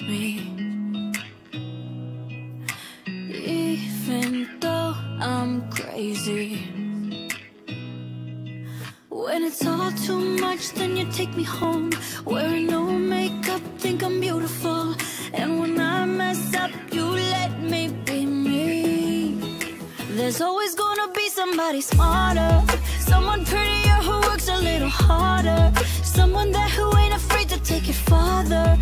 me. Even though I'm crazy. When it's all too much, then you take me home. Wearing no makeup, think I'm beautiful. And when I mess up, you let me be me. There's always gonna be somebody smarter, someone prettier who works a little harder, someone there who ain't afraid to take it farther.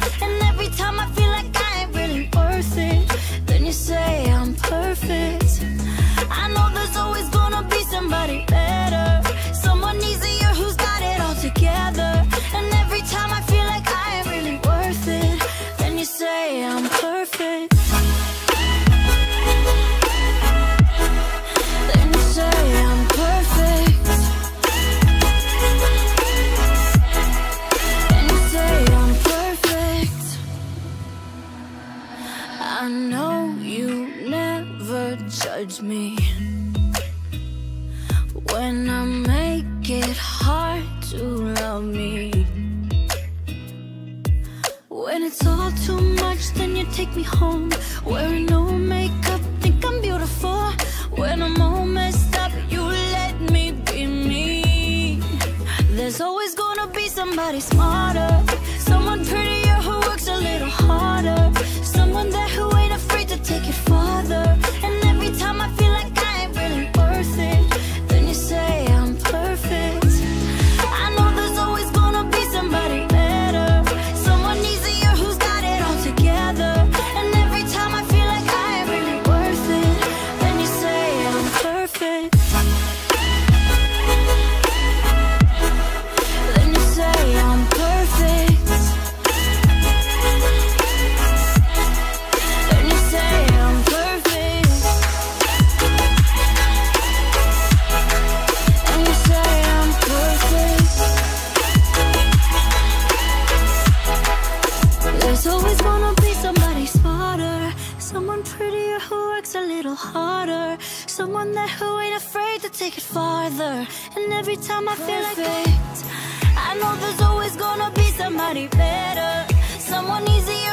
Say I'm perfect. You say I'm perfect. I know you never judge me when I make it hard to love me. When it's all too much, take me home. Wearing no makeup, think I'm beautiful. When I'm all messed up, you let me be me. There's always gonna be somebody smarter, someone prettier who works a little harder, someone someone prettier who works a little harder, someone that who ain't afraid to take it farther. And every time I feel like perfect, I know there's always gonna be somebody better, someone easier